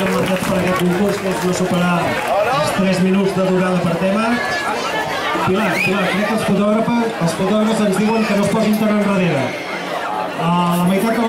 tindrem marcat per aquest concurs, que és no superar els 3 minuts de durada per tema. Pilar, Pilar, crec que els fotògrafs, els fotògrafs ens diuen que no es posin tan enrere. A la meitat que...